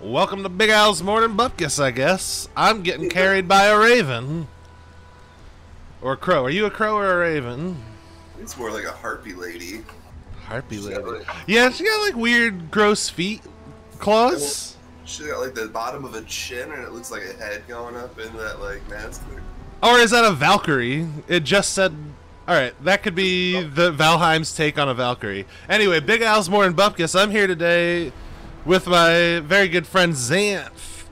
Welcome to Big Al's Morning Bupkis, I guess. I'm getting carried by a raven. Or a crow. Are you a crow or a raven? It's more like a harpy lady. Harpy She's lady. like, Yeah, she got like weird, gross feet. Claws? she's got like the bottom of a chin and it looks like a head going up in that like mask. Or is that a Valkyrie? It just said. Alright, that could be the Valheim's take on a Valkyrie. Anyway, Big Al's Morning Bupkis. I'm here today with my very good friend Xanth.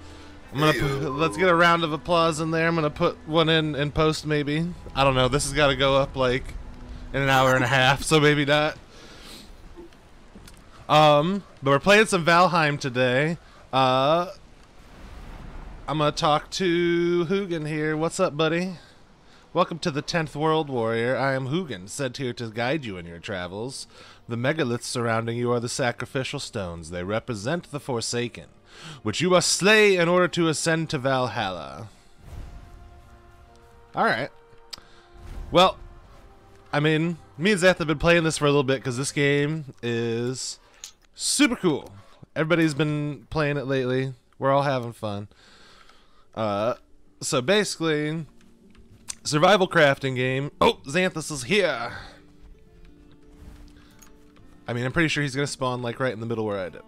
I'm gonna put, let's get a round of applause in there. I'm gonna put one in in post maybe. I don't know. This has got to go up like in an hour and a half, so maybe not. Um, but we're playing some Valheim today. Uh, I'm gonna talk to Hugin here. What's up, buddy? Welcome to the 10th World Warrior. I am Hugin, sent here to guide you in your travels. The megaliths surrounding you are the sacrificial stones. They represent the Forsaken, which you must slay in order to ascend to Valhalla. Alright. Well, I mean, me and Xanth have been playing this for a little bit because this game is super cool. Everybody's been playing it lately. We're all having fun. Uh, so basically, survival crafting game. Oh, Xanthus is here. I mean, I'm pretty sure he's gonna spawn like right in the middle where I did.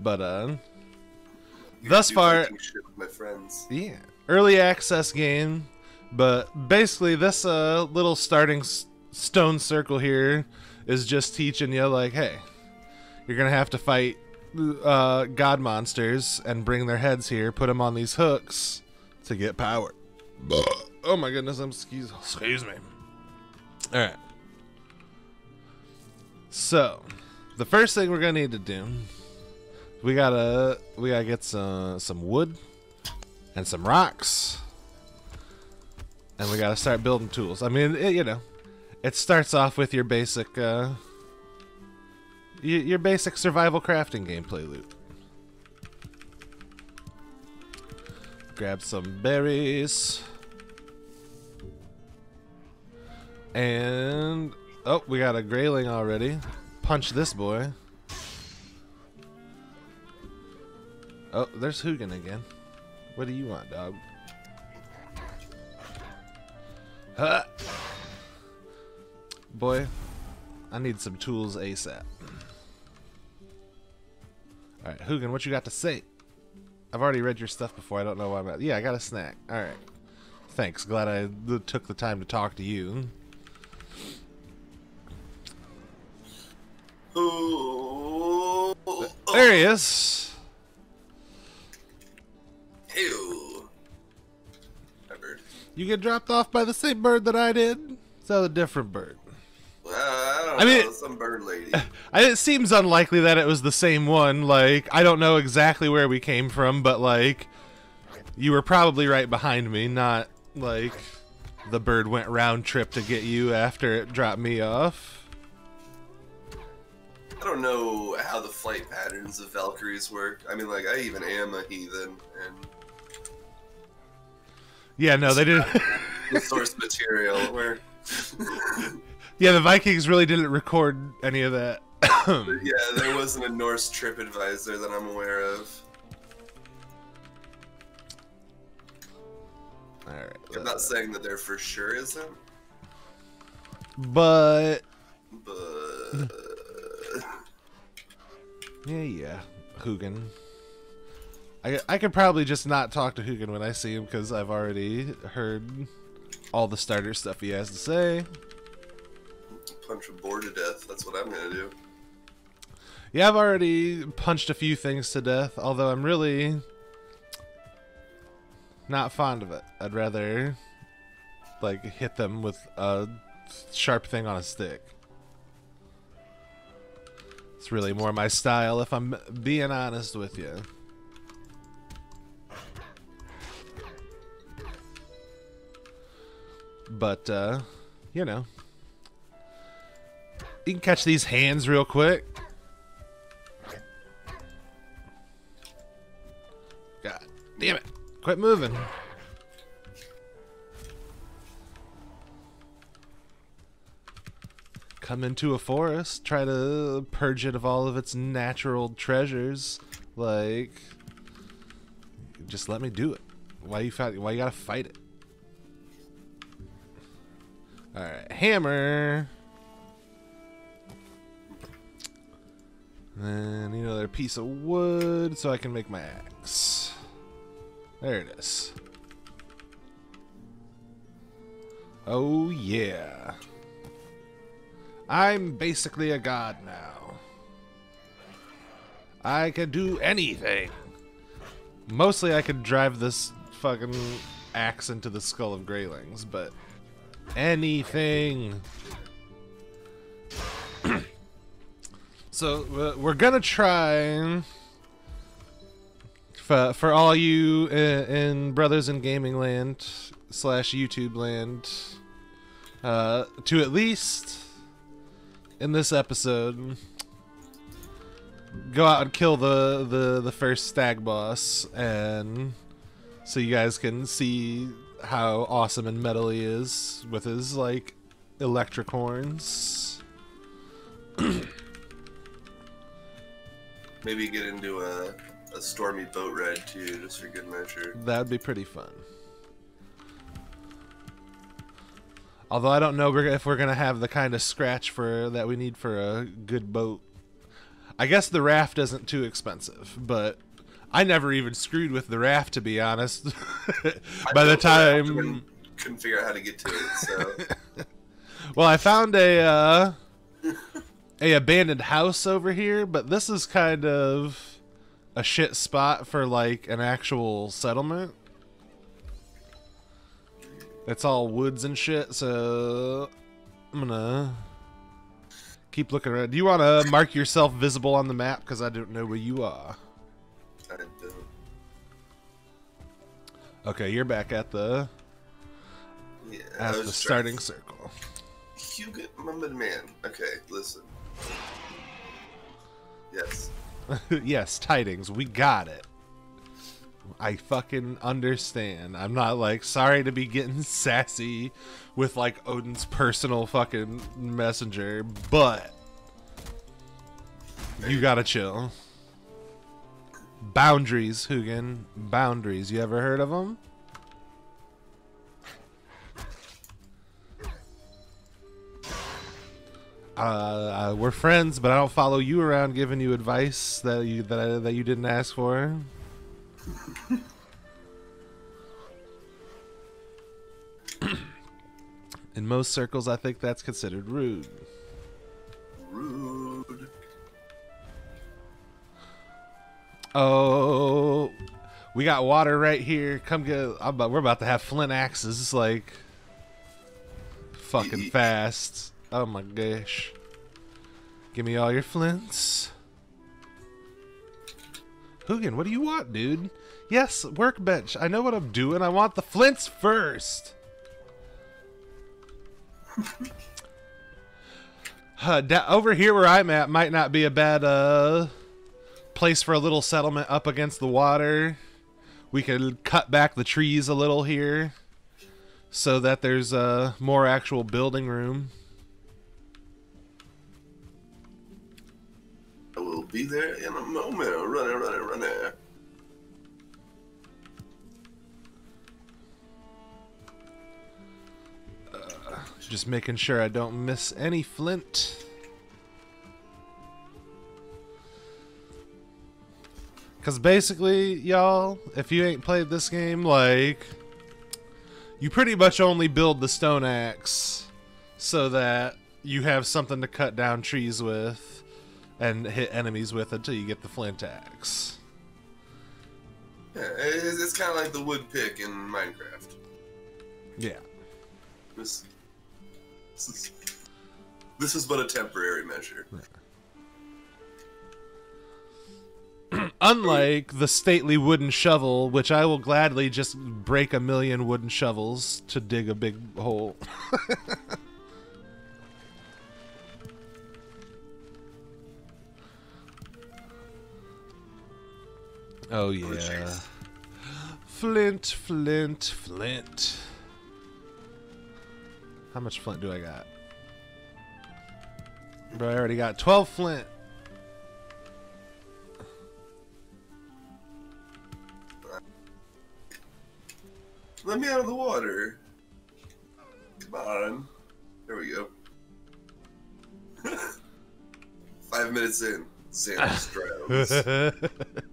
But uh, thus far, my friends. yeah, early access game. But basically, this uh little starting stone circle here is just teaching you like, hey, you're gonna have to fight uh, god monsters and bring their heads here, put them on these hooks to get power. Oh my goodness, I'm excuse excuse me. All right. So, the first thing we're gonna need to do, we gotta we gotta get some some wood and some rocks, and we gotta start building tools. I mean, it, you know, it starts off with your basic uh, your basic survival crafting gameplay loot. Grab some berries. And oh, we got a Greyling already. Punch this boy. Oh, there's Hugin again. What do you want, dog? Huh. Boy, I need some tools ASAP. Alright, Hugin, what you got to say? I've already read your stuff before. I don't know why I'm at. Yeah, I got a snack. Alright. Thanks. Glad I took the time to talk to you. Ooh. There he is. Ew. Bird. You get dropped off by the same bird that I did. So a different bird. Well, I don't I mean- know. Some bird lady. It seems unlikely that it was the same one. Like, I don't know exactly where we came from, but like, you were probably right behind me, not like the bird went round trip to get you after it dropped me off. I don't know how the flight patterns of Valkyries work. I mean, like, I even am a heathen, and Yeah, no, they didn't. the source material where. yeah, the Vikings really didn't record any of that. yeah, there wasn't a Norse trip advisor that I'm aware of. All right, I'm not saying that there for sure isn't, but but Yeah, yeah, Hugin. I I could probably just not talk to Hugin when I see him because I've already heard all the starter stuff he has to say. punch a boar to death. That's what I'm gonna do. Yeah, I've already punched a few things to death, although I'm really not fond of it. I'd rather like hit them with a sharp thing on a stick. It's really more my style if I'm being honest with you. But uh, you know, you can catch these hands real quick. God damn it. Quit moving. Come into a forest, try to purge it of all of its natural treasures. Like, just let me do it. Why you fight? Why you gotta fight it? All right, hammer. Then another piece of wood so I can make my axe. There it is. Oh yeah. I'm basically a god now. I can do anything. Mostly I can drive this fucking axe into the skull of Greylings, but anything. so uh, we're gonna try for, for all you in, in Brothers in Gaming Land slash YouTube Land uh, to at least in this episode go out and kill the the the first stag boss and so you guys can see how awesome and metal he is with his like electric horns Maybe get into a, a stormy boat ride too, just for good measure. that'd be pretty fun although i don't know if we're gonna have the kind of scratch for that we need for a good boat i guess the raft isn't too expensive but i never even screwed with the raft to be honest by the built it after time couldn't figure out how to get to it. So Well, I found a uh, a abandoned house over here, but this is kind of a shit spot for like an actual settlement. It's all woods and shit, so I'm gonna keep looking around. Do you want to mark yourself visible on the map because I don't know where you are? I don't. Okay, you're back at the Yeah, at the starting circle. Hugo, remember the man. Okay, listen. Yes. yes, tidings. We got it. I fucking understand. I'm not like sorry to be getting sassy with like Odin's personal fucking messenger, but you gotta chill. Boundaries, Hugin. Boundaries. You ever heard of them? Uh, uh, we're friends, but I don't follow you around giving you advice that you that that you didn't ask for. In most circles, I think that's considered rude. Rude. Oh, we got water right here. Come get. I'm about, we're about to have flint axes, like fucking fast. Oh my gosh! Give me all your flints. What do you want, dude? Yes, workbench. I know what I'm doing. I want the flints first. Uh, over here where I'm at might not be a bad uh place for a little settlement up against the water. We could cut back the trees a little here so that there's uh more actual building room. Will be there in a moment. Run it, run Running, running, running. Uh, just making sure I don't miss any flint. Cause basically, y'all, if you ain't played this game, like you pretty much only build the stone axe so that you have something to cut down trees with and hit enemies with until you get the flint axe. Yeah, it's, it's kind of like the wood pick in Minecraft. Yeah. This, this is this is but a temporary measure. Unlike the stately wooden shovel, which I will gladly just break a million wooden shovels to dig a big hole. oh yeah. Flint, flint, flint. How much flint do I got? Bro, I already got 12 flint. Let me out of the water. Come on. There we go. Five minutes in, Xander drowns.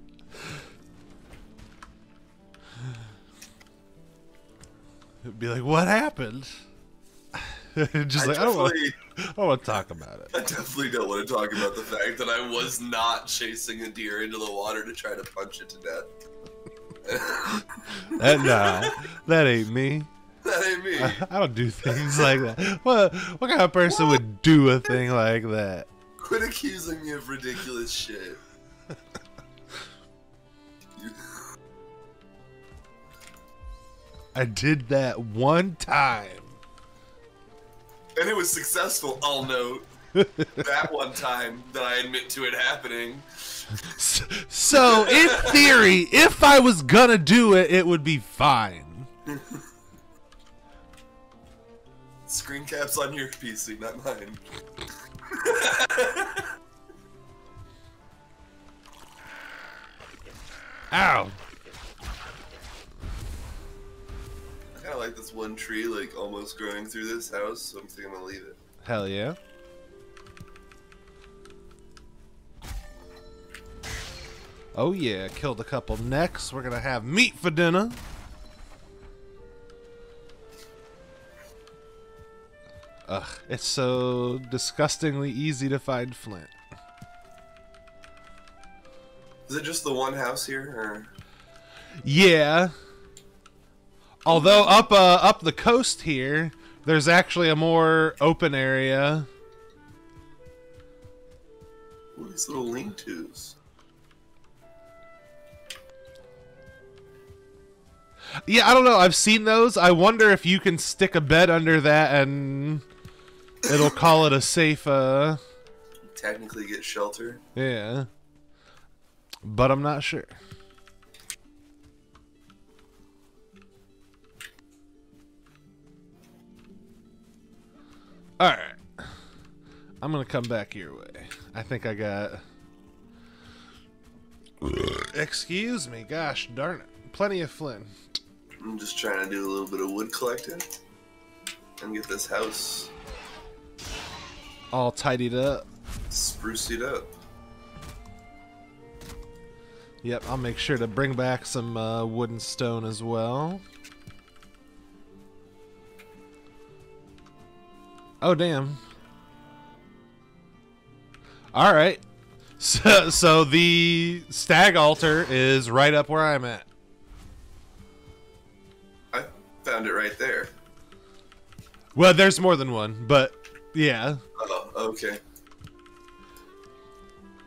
It'd be like, what happened? Just I like, I don't, want, definitely, I don't want to talk about it. I definitely don't want to talk about the fact that I was not chasing a deer into the water to try to punch it to death. That, nah, that ain't me. that ain't me. I, I don't do things like that. What, what kind of person would do a thing like that? Quit accusing me of ridiculous shit. I did that one time. and it was successful, I'll note. that one time that I admit to it happening. So, in theory, if I was gonna do it, it would be fine. Screen caps on your PC, not mine. Ow. This one tree, like almost growing through this house, so I'm thinking I'm gonna leave it. Hell yeah. Oh yeah, killed a couple necks. We're gonna have meat for dinner. Ugh, it's so disgustingly easy to find flint. Is it just the one house here, or Yeah. Although up uh, up the coast here, there's actually a more open area. what are these little lean-tos? Yeah, I don't know. I've seen those. I wonder if you can stick a bed under that and it'll call it a safe uh Technically, get shelter. yeah. But I'm not sure. All right. I'm going to come back your way. I think I got Excuse me. Gosh darn it. Plenty of flint. I'm just trying to do a little bit of wood collecting and get this house All tidied up. spruced up. Yep, I'll make sure to bring back some uh, wood and stone as well. Oh, damn. All right. So, so the stag altar is right up where I'm at. I found it right there. Well, there's more than one, but yeah. Oh, okay.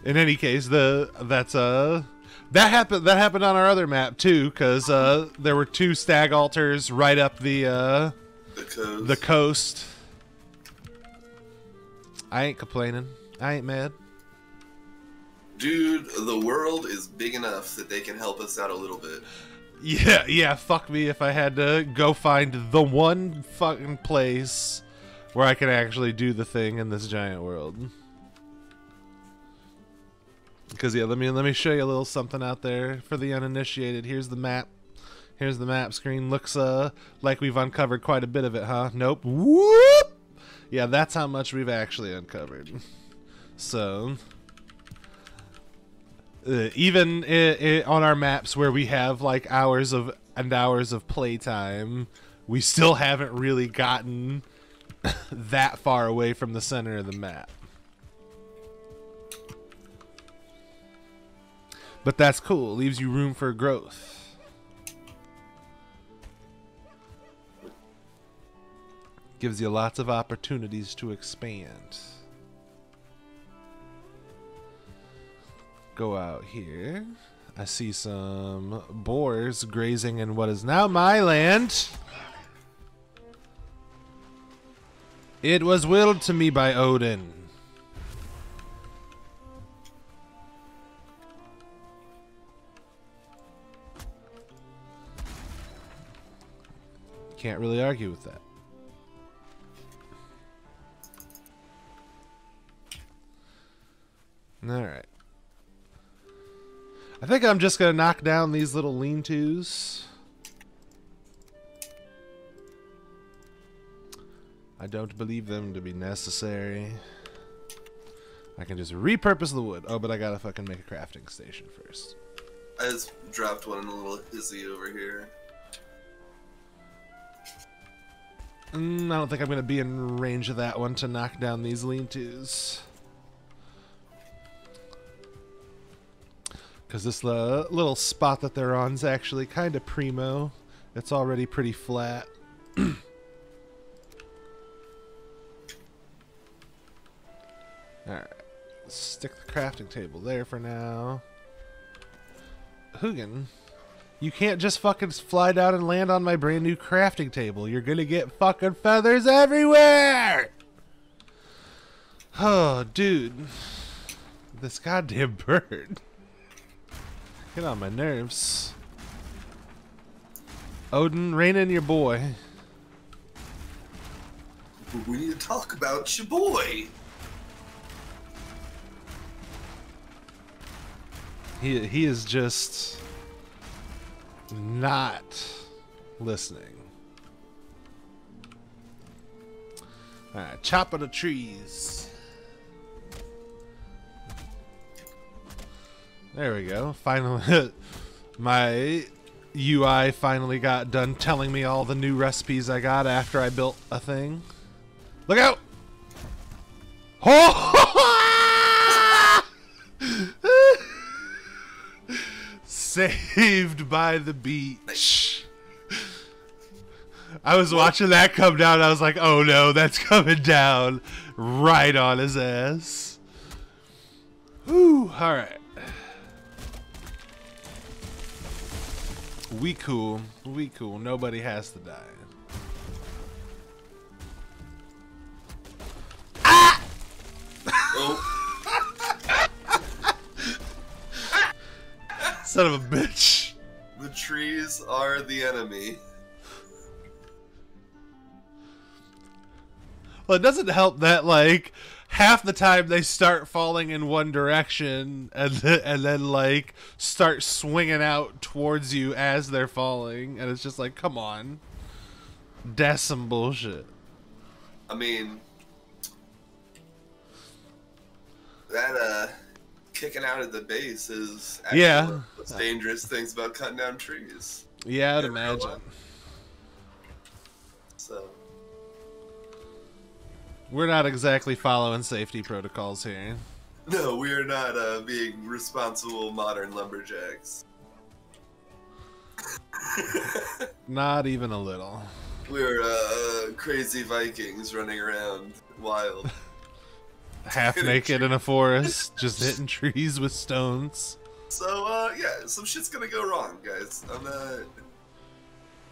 In any case, the that's uh that happened that happened on our other map too, because uh there were two stag altars right up the uh The coast. the coast. I ain't complaining. I ain't mad. Dude, the world is big enough that they can help us out a little bit. Yeah, yeah, fuck me if I had to go find the one fucking place where I can actually do the thing in this giant world. Because yeah, let me let me show you a little something out there for the uninitiated. Here's the map. Here's the map screen. Looks uh like we've uncovered quite a bit of it, huh? Nope. Whoop. Yeah, that's how much we've actually uncovered. So, uh, even i i on our maps where we have like hours of and hours of playtime, we still haven't really gotten that far away from the center of the map. But that's cool. It leaves you room for growth. Gives you lots of opportunities to expand. Go out here. I see some boars grazing in what is now my land. It was willed to me by Odin. Can't really argue with that. Alright. I think I'm just gonna knock down these little lean-tos. I don't believe them to be necessary. I can just repurpose the wood. Oh, but I gotta fucking make a crafting station first. I just dropped one in a little hizzy over here. Mm, I don't think I'm gonna be in range of that one to knock down these lean-tos. Because this uh, little spot that they're on is actually kind of primo. It's already pretty flat. Alright. Stick the crafting table there for now. Hugin, you can't just fucking fly down and land on my brand new crafting table. You're gonna get fucking feathers everywhere! Oh, dude. This goddamn bird. Get on my nerves. Odin, rein in your boy. We need to talk about your boy. He he is just not listening. Alright, chop of the trees. There we go. Finally, my UI finally got done telling me all the new recipes I got after I built a thing. Look out! Oh! Saved by the beech. I was watching that come down. I was like, oh no, that's coming down right on his ass. Whew, alright. We cool. We cool. Nobody has to die. Oh, Son of a bitch. the trees are the enemy. Well, it doesn't help that like half the time they start falling in one direction and then, and then like start swinging out towards you as they're falling, and it's just like, come on, that's some bullshit. I mean, that uh, kicking out of the base is actually Yeah. one of the most dangerous things about cutting down trees. Yeah, I'd imagine. We're not exactly following safety protocols here. no, we are not uh, being responsible modern lumberjacks. Not even a little. We're uh, crazy Vikings running around wild. Half naked in a forest, just hitting trees with stones. So, uh, yeah, some shit's gonna go wrong, guys. I'm not.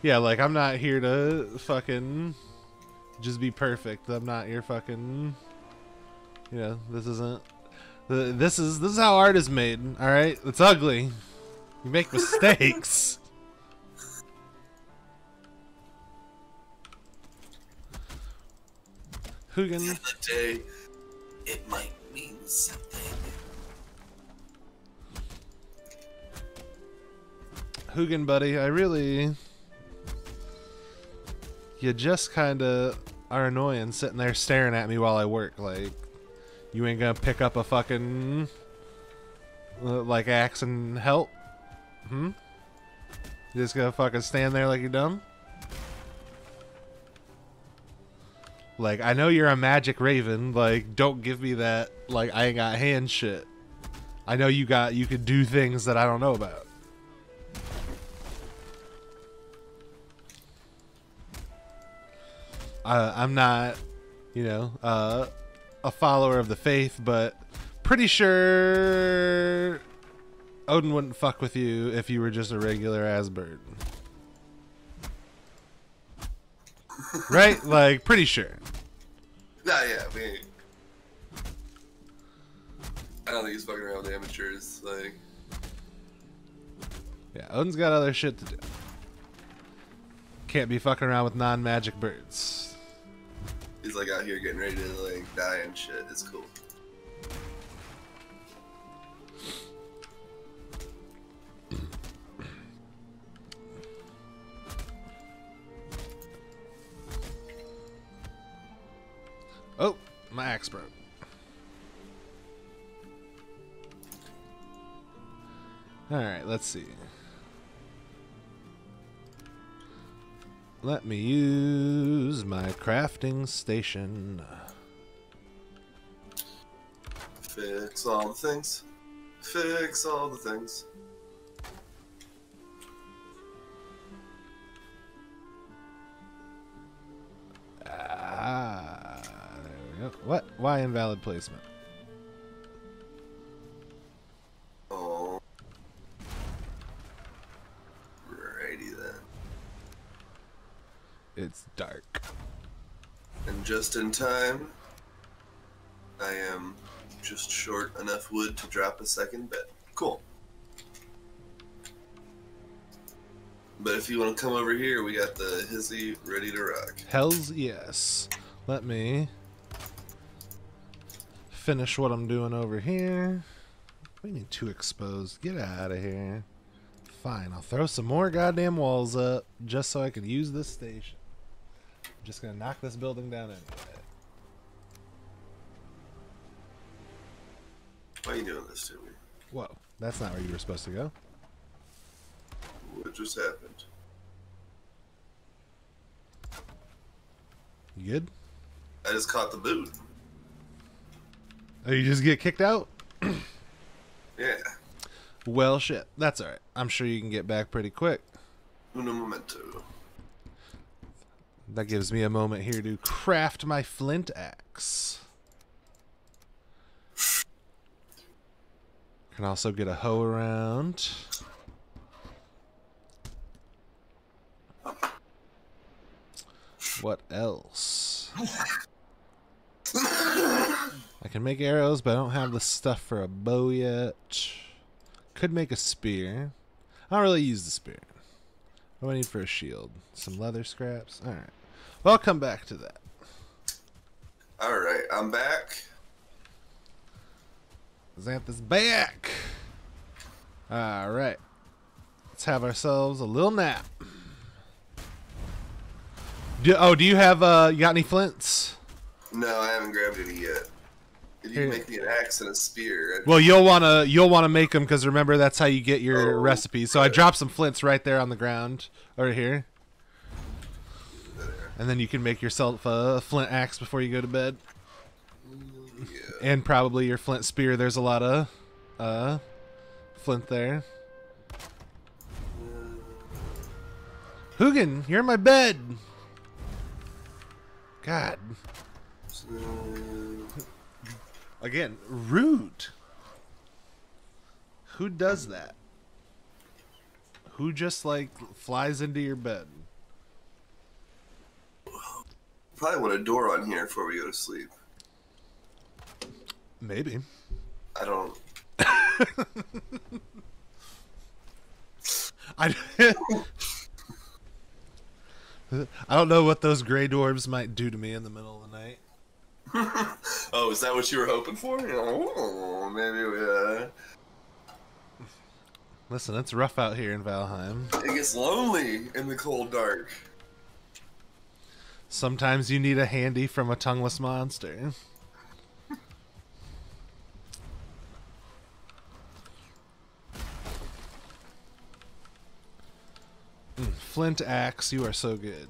Yeah, like I'm not here to fucking just be perfect. I'm not your fucking you know, this isn't this is this is how art is made, all right? It's ugly. You make mistakes. Hugin, the day, it might mean something. Hugin, buddy, I really you just kind of are annoying sitting there staring at me while I work. Like, you ain't gonna pick up a fucking like axe and help? Hmm? You just gonna fucking stand there like you're dumb? Like, I know you're a magic raven. Like, don't give me that. Like, I ain't got hand shit. I know you got. You could do things that I don't know about. Uh, I'm not, you know, uh, a follower of the faith, but pretty sure Odin wouldn't fuck with you if you were just a regular ass bird. right? Like, pretty sure. Nah, yeah, we ain't. I don't think he's fucking around with amateurs. Like, Yeah, Odin's got other shit to do. Can't be fucking around with non magic birds. He's like out here getting ready to like die and shit. It's cool. Oh, my axe broke. Alright, let's see. Let me use my crafting station. Fix all the things. Fix all the things. Ah, there we go. What? Why invalid placement? It's dark. And just in time, I am just short enough wood to drop a second bed. Cool. But if you want to come over here, we got the hizzy ready to rock. Hells yes. Let me finish what I'm doing over here. We need two exposed. Get out of here. Fine, I'll throw some more goddamn walls up just so I can use this station. I'm just gonna knock this building down anyway. Why are you doing this to me? Whoa, that's not where you were supposed to go. What just happened? You good? I just caught the boot. Oh, you just get kicked out? Yeah. Well, shit. That's alright. I'm sure you can get back pretty quick. Uno momento. That gives me a moment here to craft my flint axe. Can also get a hoe around. What else? I can make arrows, but I don't have the stuff for a bow yet. Could make a spear. I don't really use the spear. What do I need for a shield? Some leather scraps? Alright. Well, I'll come back to that. Alright, I'm back. Xanthus back! Alright. Let's have ourselves a little nap. Do, oh, do you have, uh, you got any flints? No, I haven't grabbed any yet. If you Here. make me an axe and a spear, Well, you'll wanna you'll wanna make them because remember that's how you get your Oh, recipes. So I right. dropped some flints right there on the ground over here, there. and then you can make yourself a flint axe before you go to bed, Yeah. and probably your flint spear. There's a lot of uh flint there. Hugin, you're in my bed. God, So, again, rude. Who does that? Who just like flies into your bed? probably want a door on here before we go to sleep. Maybe. I don't. I, I don't know what those Greydwarves might do to me in the middle of the night. Oh, is that what you were hoping for? Oh, maybe we, uh, Listen, it's rough out here in Valheim. it gets lonely in the cold dark. Sometimes you need a handy from a tongueless monster. Mm, Flint axe, you are so good.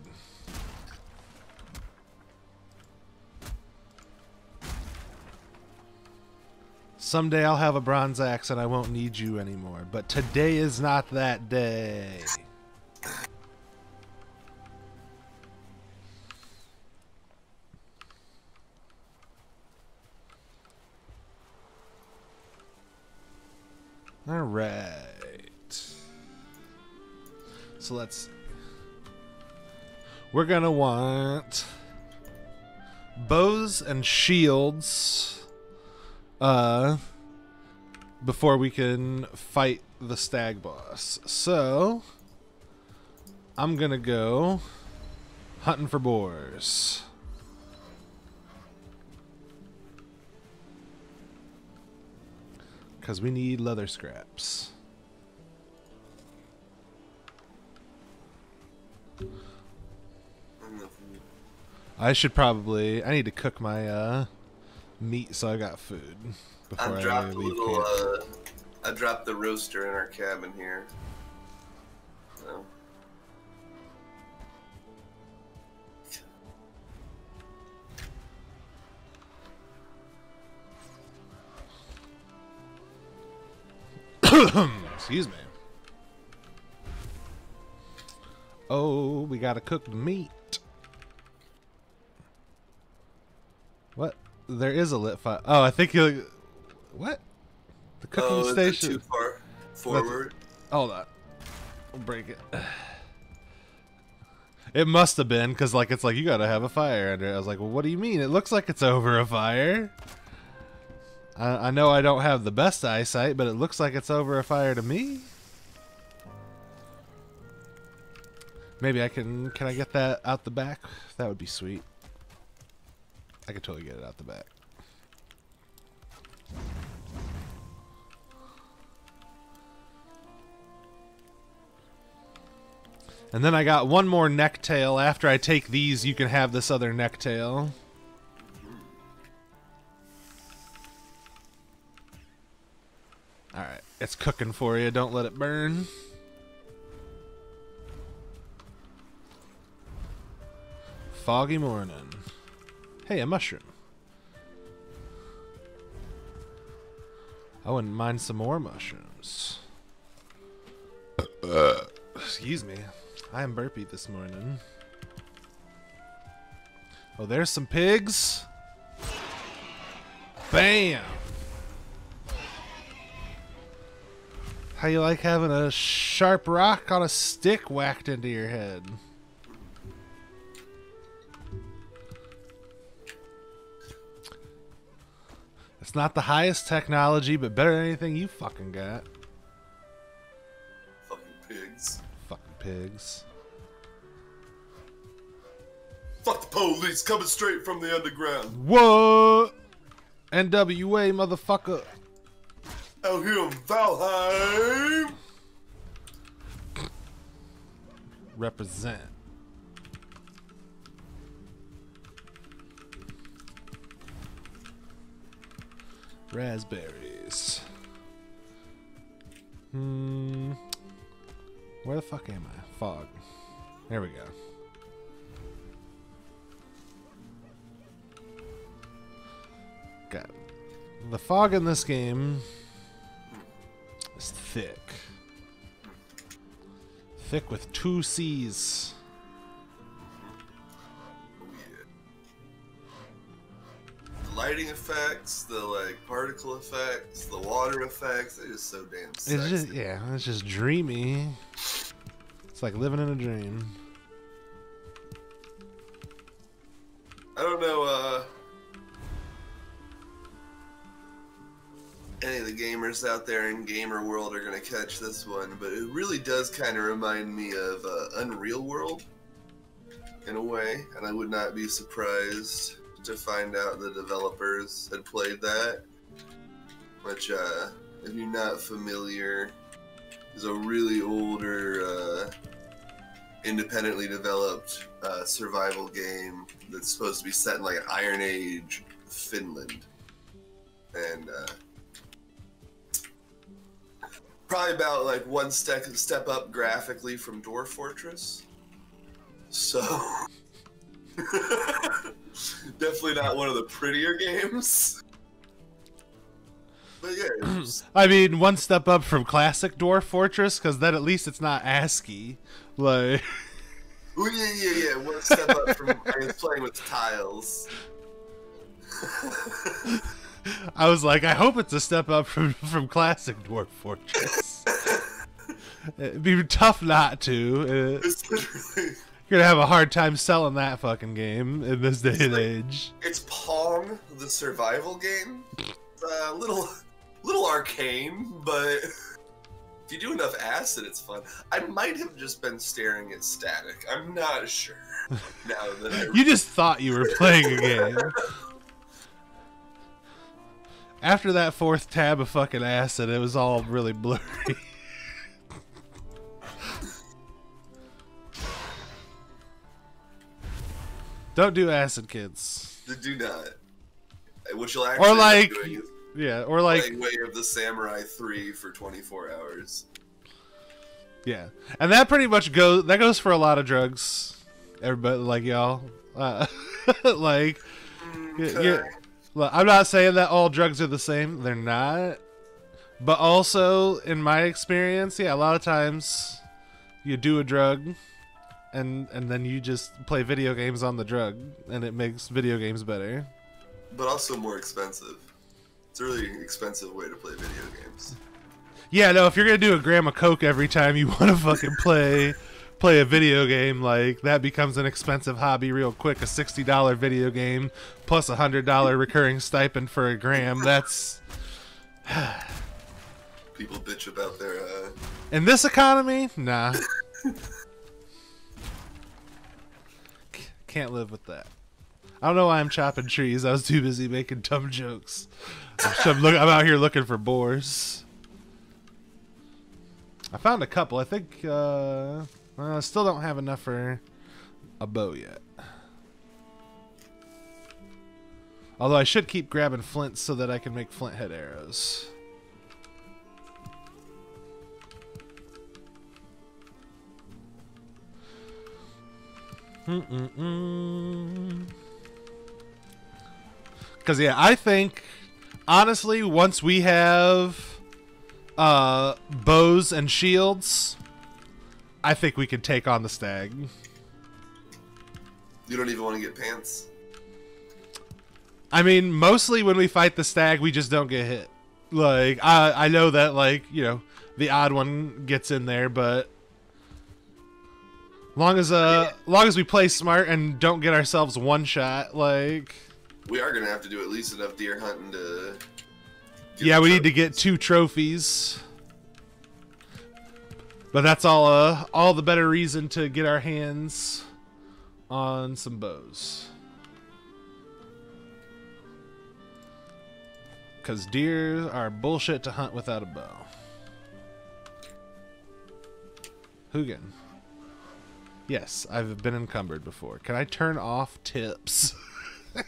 Someday I'll have a bronze axe and I won't need you anymore, but today is not that day. All right. So let's. We're gonna want bows and shields. Uh. Before we can fight the stag boss. So. I'm gonna go hunting for boars. Because we need leather scraps. I should probably. I need to cook my uh, meat so I got food before I I, dropped a leave little. camp. Uh, I dropped the roaster in our cabin here. So. Excuse me. Oh, we gotta cook the meat. What? There is a lit fire. Oh, I think you. What? The cooking oh, station. too far forward? Hold on. I'll break it. It must have been because, like, it's like you gotta have a fire under it. I was like, well, what do you mean? It looks like it's over a fire. I, I know I don't have the best eyesight, but it looks like it's over a fire to me. Maybe I can. Can I get that out the back? That would be sweet. I could totally get it out the back. And then I got one more necktail. After I take these, you can have this other necktail. Alright, it's cooking for you. Don't let it burn. Foggy morning. Hey, a mushroom. I wouldn't mind some more mushrooms. Excuse me. I am burpy this morning. Oh, there's some pigs. Bam! How you like having a sharp rock on a stick whacked into your head? It's not the highest technology, but better than anything you fucking got. Fucking pigs. Fucking pigs. Fuck the police coming straight from the underground. What? NWA, motherfucker. Out here in Valheim. Represent. Raspberries. Hmm. Where the fuck am I? Fog. There we go. Got the fog in this game is thick. Thick with two C's. Lighting effects, the like particle effects, the water effects, they're just so damn sexy. It's just yeah, it's just dreamy. It's like living in a dream. I don't know uh any of the gamers out there in gamer world are gonna catch this one, but it really does kind of remind me of uh, Unreal World in a way, and I would not be surprised to find out the developers had played that. Which, uh, if you're not familiar, is a really older, uh, independently developed uh, survival game that's supposed to be set in like Iron Age Finland, and uh, probably about like one step step up graphically from Dwarf Fortress. So definitely not one of the prettier games. But yeah, I mean, one step up from classic Dwarf Fortress, because then at least it's not ASCII. Like, Ooh, yeah, yeah, yeah. One step up from I was playing with tiles. I was like, I hope it's a step up from from classic Dwarf Fortress. It'd be tough not to. Uh, It's literally You're gonna have a hard time selling that fucking game in this day and age. it's Pong, the survival game. A little, little arcane, but if you do enough acid, it's fun. I might have just been staring at static. I'm not sure. Now that I You just thought you were playing a game. After that fourth tab of fucking acid, it was all really blurry. Don't do acid, kids. Do not. What you'll actually Or like, yeah, or like, Way of the Samurai 3 for 24 hours. yeah, and that pretty much goes. That goes for a lot of drugs. Everybody, like y'all, uh, like, Okay. Look, I'm not saying that all drugs are the same. They're not. But also, in my experience, yeah, a lot of times you do a drug and and then you just play video games on the drug and it makes video games better. But also more expensive. It's a really expensive way to play video games. Yeah, no, if you're going to do a gram of coke every time you want to fucking play play a video game, like that becomes an expensive hobby real quick. A $60 video game plus a $100 recurring stipend for a gram. That's People bitch about their uh, In this economy, nah. Can't live with that. I don't know why I'm chopping trees. I was too busy making dumb jokes. I'm, look, I'm out here looking for boars. I found a couple. I think uh, I still don't have enough for a bow yet. Although I should keep grabbing flints so that I can make flint head arrows. Because yeah, I think honestly, once we have uh, bows and shields, I think we can take on the stag. You don't even want to get pants. I mean, mostly when we fight the stag, we just don't get hit. Like I, I know that like you know the odd one gets in there, but long as uh, long as we play smart and don't get ourselves one shot, like We are gonna have to do at least enough deer hunting to. yeah, we need to get two trophies. But that's all uh all the better reason to get our hands on some bows. Cause deer are bullshit to hunt without a bow. Hugin. Yes, I've been encumbered before. Can I turn off tips?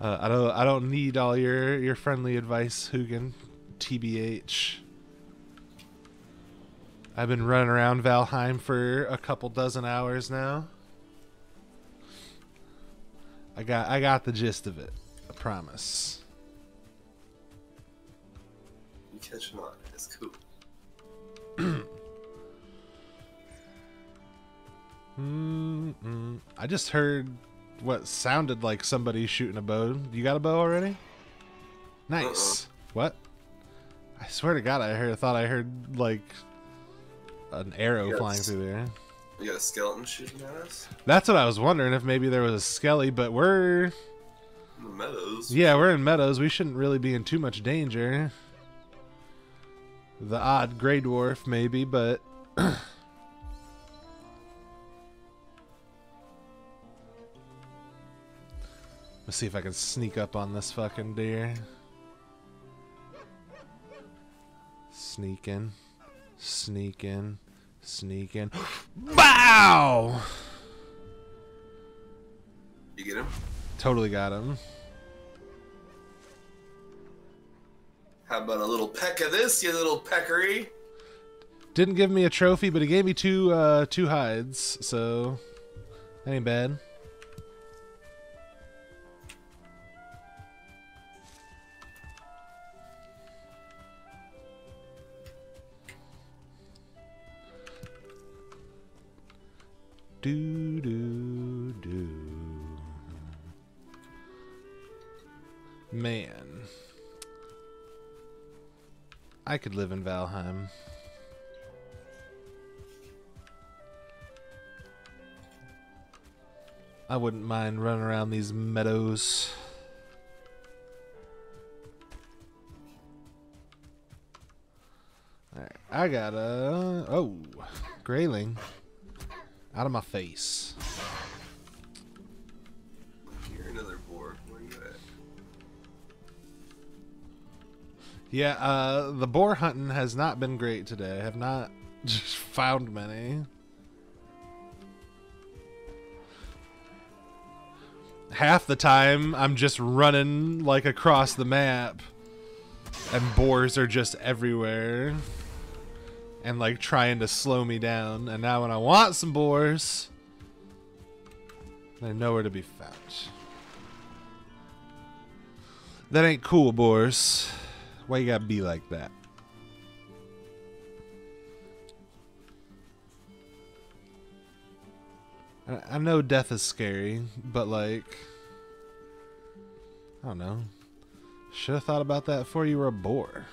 Uh, I don't. I don't need all your your friendly advice, Hugin. Tbh. I've been running around Valheim for a couple dozen hours now. I got. I got the gist of it. I promise. You catching on. That's cool. Mm-mm. I just heard what sounded like somebody shooting a bow. You got a bow already? Nice. Uh-uh. What? I swear to God, I heard. Thought I heard like an arrow flying through there. You got a skeleton shooting at us? That's what I was wondering if maybe there was a skelly, but we're In the meadows. yeah, we're in meadows. We shouldn't really be in too much danger. The odd Greydwarf, maybe, but let's see if I can sneak up on this fucking deer. Sneak in, sneak in, sneak. Bow! You get him? Totally got him. How about a little peck of this, you little peckery? Didn't give me a trophy, but he gave me two uh two hides, so that ain't bad. Do do do. Man. I could live in Valheim. I wouldn't mind running around these meadows. Alright, I got a oh Greyling out of my face. Another. Where you at? Yeah, uh, the boar hunting has not been great today. I have not found many. Half the time, I'm just running, like, across the map. And boars are just everywhere and like trying to slow me down. And now, when I want some boars, they're nowhere to be found. That ain't cool, boars. Why you gotta be like that? I, know death is scary, but like, I don't know. Should have thought about that before you were a boar.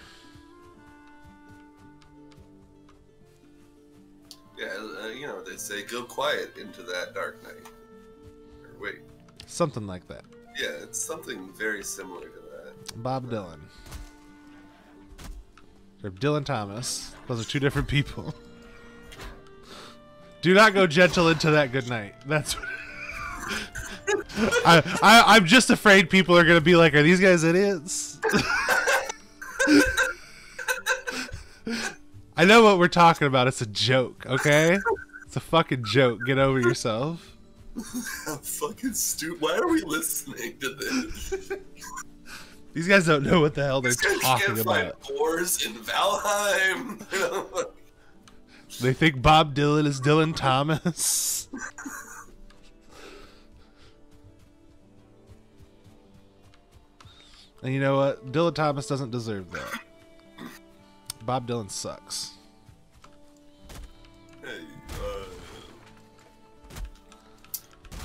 Say go quiet into that dark night. Or wait, Something like that. yeah, it's something very similar to that. Bob Dylan. Or Dylan Thomas. Those are two different people. Do not go gentle into that good night. That's what I, I I'm just afraid people are gonna be like, are these guys idiots? I know what we're talking about. It's a joke, okay? It's a fucking joke. Get over yourself. How fucking stupid! Why are we listening to this? These guys don't know what the hell they're These talking about. in Valheim. You know? They think Bob Dylan is Dylan Thomas. and you know what? Dylan Thomas doesn't deserve that. Bob Dylan sucks.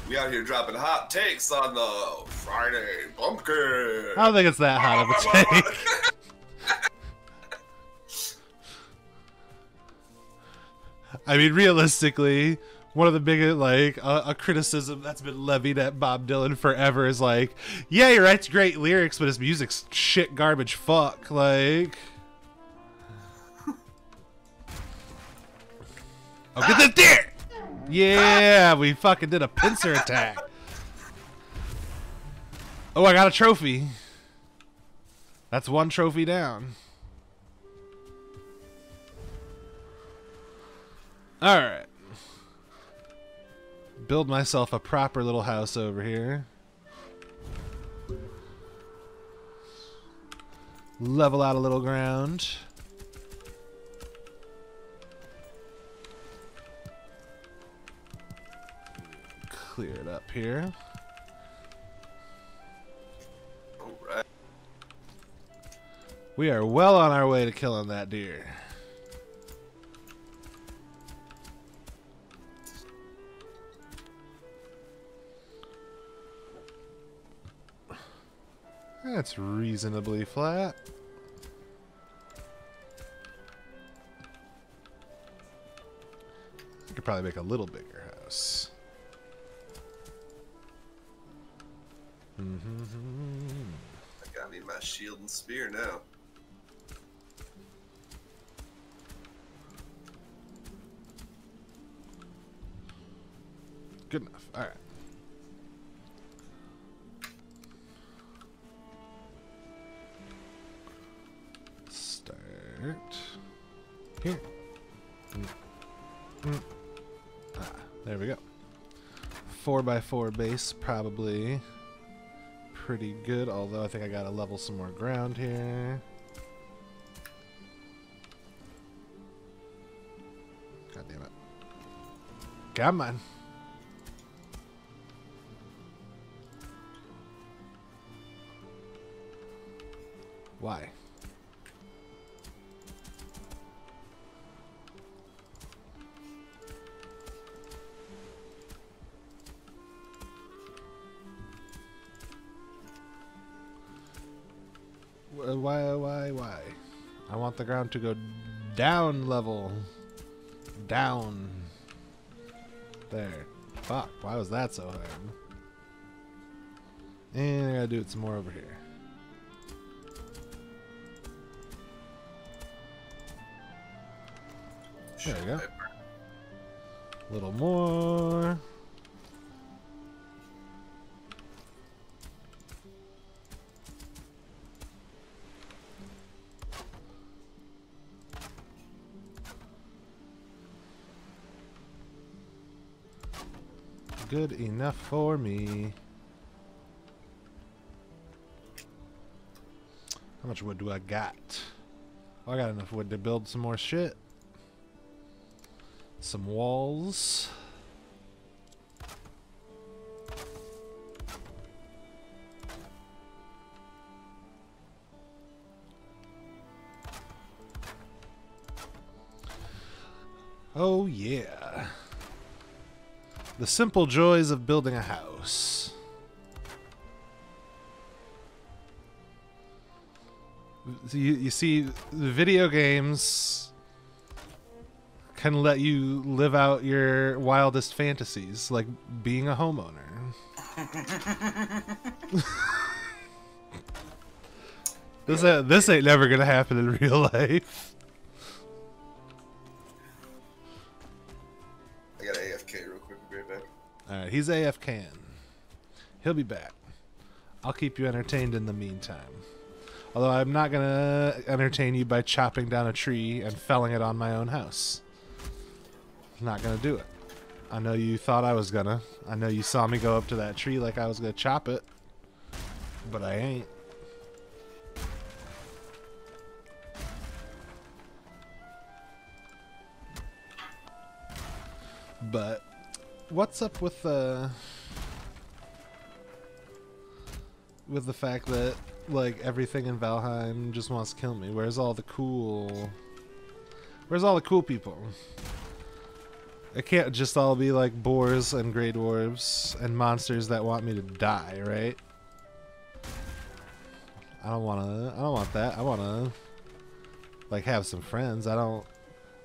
We out here dropping hot takes on the Friday Bupkis. I don't think it's that hot of a take. I mean, realistically, one of the biggest like a, a criticism that's been levied at Bob Dylan forever is like, yeah, he writes great lyrics, but his music's shit garbage. Fuck, like. Oh, get the deer! Yeah, we fucking did a pincer attack. Oh, I got a trophy. That's one trophy down. Alright. Build myself a proper little house over here. Level out a little ground. Clear it up here. Alright. We are well on our way to killing that deer. That's reasonably flat. I could probably make a little bigger house. I gotta need my shield and spear now. Good enough. All right. Start here. Ah, there we go. Four by four base, probably pretty good. Although I think I gotta level some more ground here. God damn it! Come on. Ground to go down level. Down. There. Fuck, why was that so hard? And I gotta do it some more over here. There we go. A little more. Good enough for me. How much wood do I got? Oh, I got enough wood to build some more shit. Some walls. The simple joys of building a house. You, you see, video games can let you live out your wildest fantasies, like being a homeowner. this, uh, this ain't never gonna happen in real life. He's AFK. He'll be back. I'll keep you entertained in the meantime. Although I'm not gonna entertain you by chopping down a tree and felling it on my own house. Not gonna do it. I know you thought I was gonna. I know you saw me go up to that tree like I was gonna chop it. But I ain't. But what's up with the with the fact that like everything in Valheim just wants to kill me? Where's all the cool Where's all the cool people? It can't just all be like boars and Greydwarves and monsters that want me to die, right? I don't want to I don't want that. I want to like have some friends. I don't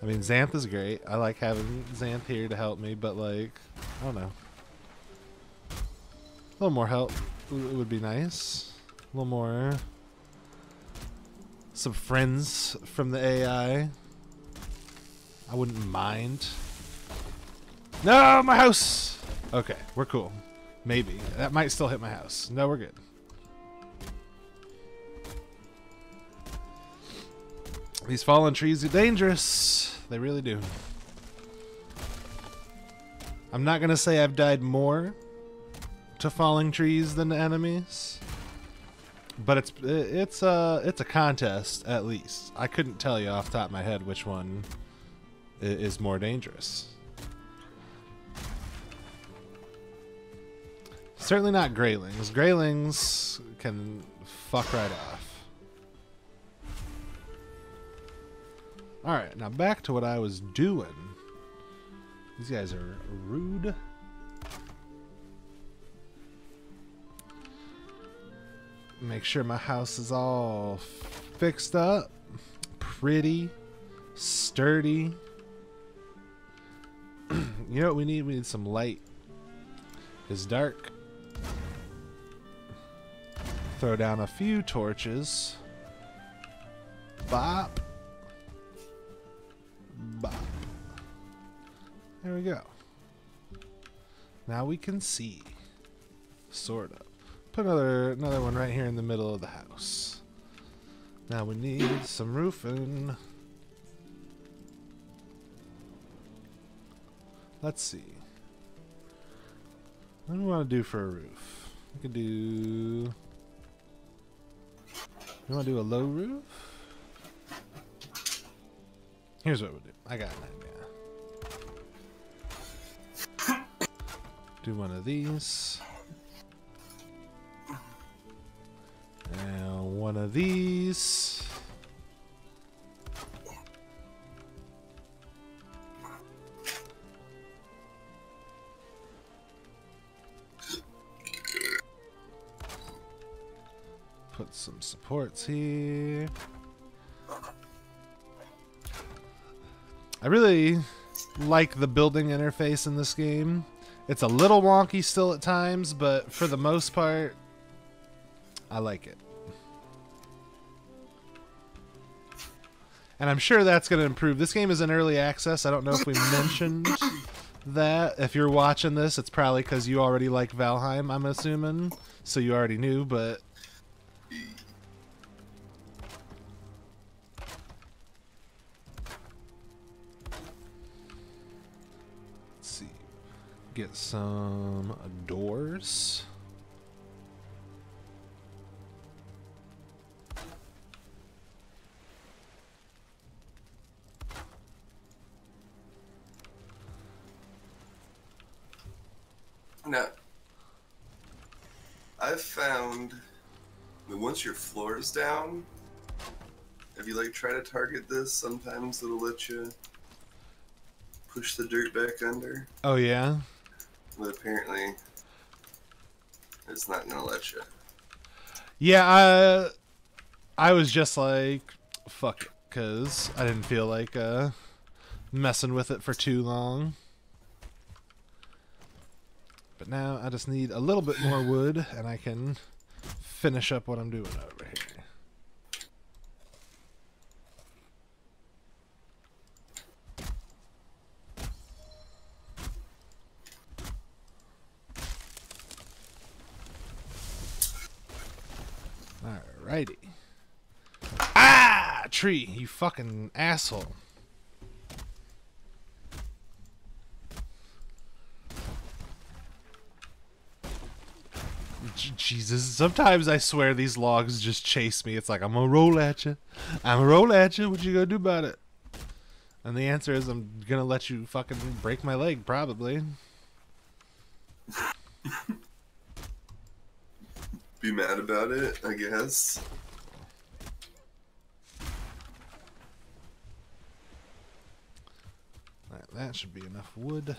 I mean, Xanth is great. I like having Xanth here to help me, but like, I don't know. A little more help w- would be nice. A little more. Some friends from the AI. I wouldn't mind. No, my house! Okay, we're cool. Maybe. That might still hit my house. No, we're good. These fallen trees are dangerous. They really do. I'm not gonna say I've died more to falling trees than enemies, but it's it's a it's a contest at least. I couldn't tell you off top of my head which one is more dangerous. Certainly not Greylings. Greylings can fuck right off. Alright, now back to what I was doing. These guys are rude. Make sure my house is all fixed up, pretty, sturdy. you know what we need? We need some light. It's dark. Throw down a few torches. Bop. We go. Now we can see. Sort of. Put another another one right here in the middle of the house. Now we need some roofing. Let's see. What do we want to do for a roof? We could do. You want to do a low roof? Here's what we'll do. I got an Do one of these. And one of these. Put some supports here. I really like the building interface in this game. It's a little wonky still at times, but for the most part, I like it. And I'm sure that's going to improve. This game is in early access. I don't know if we mentioned that. If you're watching this, it's probably because you already like Valheim, I'm assuming. So you already knew, but get some doors. Now, I've found that once your floor is down, if you like try to target this, sometimes it'll let you push the dirt back under. Oh yeah. But apparently, it's not gonna let you. Yeah, I I was just like fuck it cuz I didn't feel like uh messing with it for too long. But now I just need a little bit more wood and I can finish up what I'm doing over here. Alrighty. Ah! Tree, you fucking asshole. Jesus, sometimes I swear these logs just chase me. It's like, I'm gonna roll at you. I'm gonna roll at you. What you gonna do about it? And the answer is, I'm gonna let you fucking break my leg, probably. Be mad about it, I guess. That should be enough wood.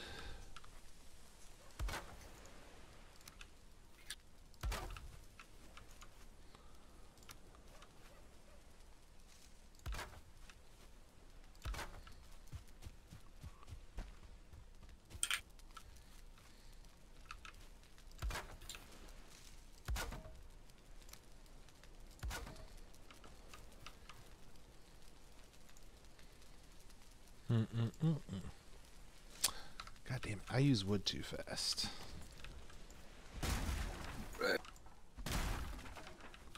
Mm-mm-mm-mm. God damn it, I use wood too fast. Right.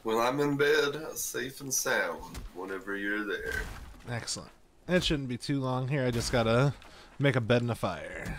When I'm in bed, safe and sound, whenever you're there. Excellent. It shouldn't be too long here. I just gotta make a bed and a fire.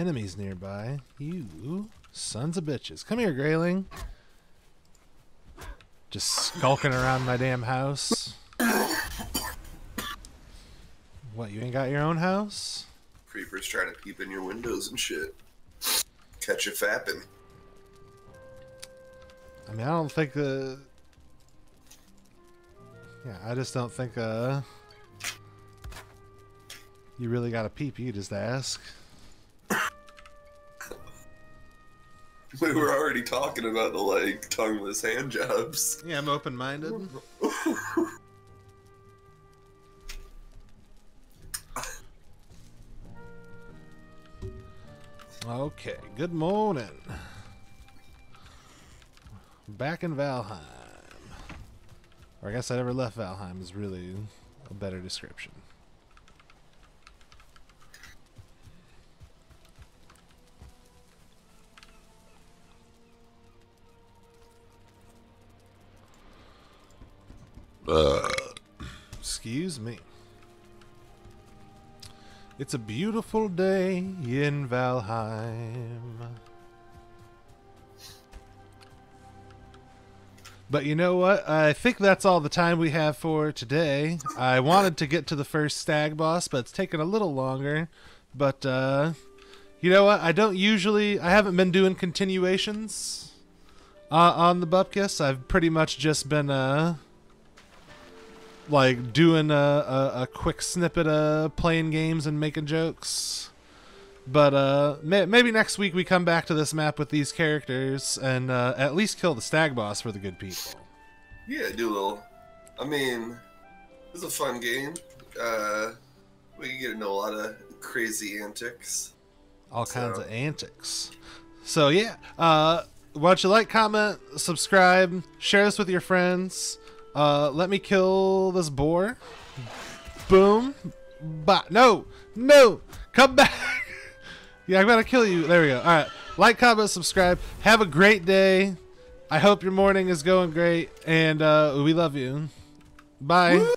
Enemies nearby. You sons of bitches. Come here, Greyling. Just skulking around my damn house. What, you ain't got your own house? Creepers trying to peep in your windows and shit. Catch you fapping. I mean, I don't think the... Yeah, I just don't think uh you really got a peep, you just ask. We were already talking about the like tongueless hand jobs. Yeah, I'm open minded. Okay, good morning. Back in Valheim. Or I guess I never left Valheim is really a better description. Excuse me. It's a beautiful day in Valheim. But you know what? I think that's all the time we have for today. I wanted to get to the first stag boss, but it's taken a little longer. But uh you know what? I don't usually I haven't been doing continuations uh, on the Bupkis. I've pretty much just been uh like doing a, a, a quick snippet of playing games and making jokes. But uh, may, maybe next week we come back to this map with these characters and uh, at least kill the stag boss for the good people. Yeah, do a little. I mean, it's a fun game. Uh, we get to know a lot of crazy antics. All kinds of antics. So yeah, uh, why don't you like, comment, subscribe, share this with your friends. Uh, let me kill this boar. Boom. But no, no, come back. yeah, I'm gonna kill you. There we go. All right, like, comment, subscribe. Have a great day. I hope your morning is going great, and uh, we love you. Bye.